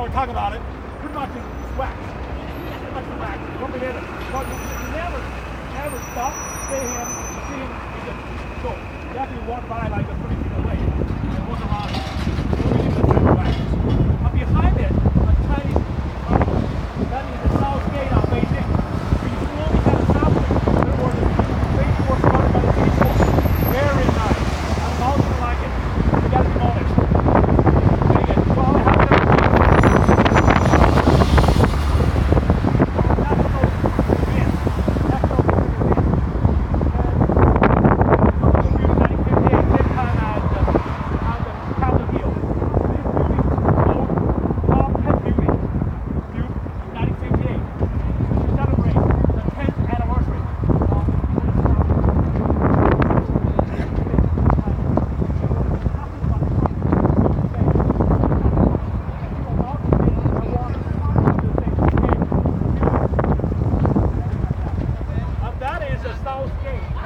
Were talking about it. Pretty much it's wax. Pretty much it's wax. Don't forget it. But you, never, never stop, stay him, see him, have to walk by like a Southgate.